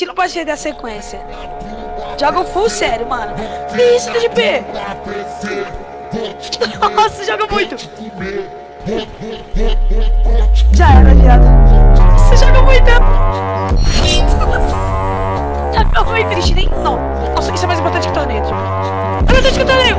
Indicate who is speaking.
Speaker 1: gente não pode perder a sequência. Joga full sério, mano. Que isso, TGP? Nossa, joga muito. Já era, viado. Você joga muito. Joga muito, triste. Nem... Não. Nossa, isso é mais importante que o torneio. É importante que torneio.